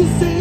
to say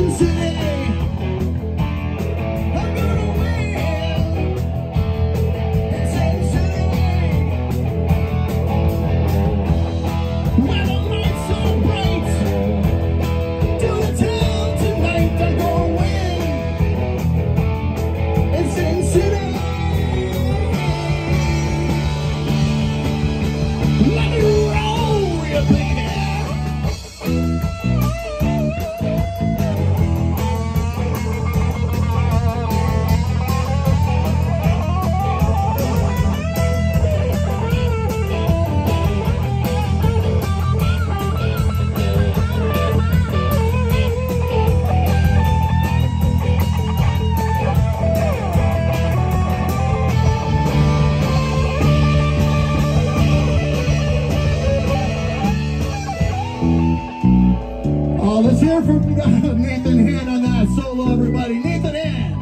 Let's hear from Nathan Hand on that solo, everybody. Nathan Hand.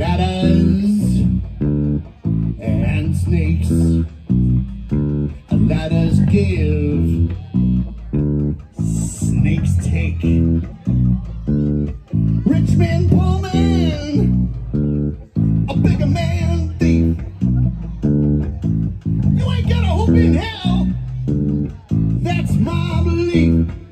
Ladders and snakes. Ladders give, snakes take. Richmond Pullman. hope in hell. That's my belief.